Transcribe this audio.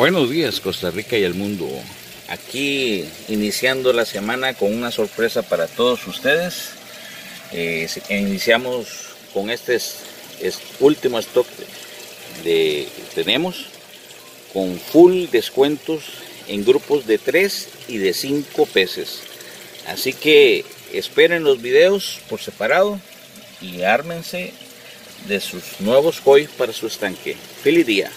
Buenos días Costa Rica y el mundo. Aquí iniciando la semana con una sorpresa para todos ustedes. Eh, iniciamos con este último stock de tenemos con full descuentos en grupos de 3 y de 5 peces. Así que esperen los videos por separado y ármense de sus nuevos koi para su estanque. Feliz día.